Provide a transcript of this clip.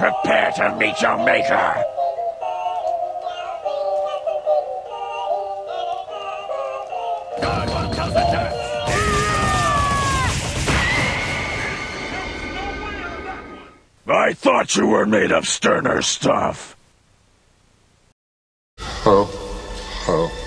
Prepare to meet your maker! I thought you were made of sterner stuff. Oh, oh.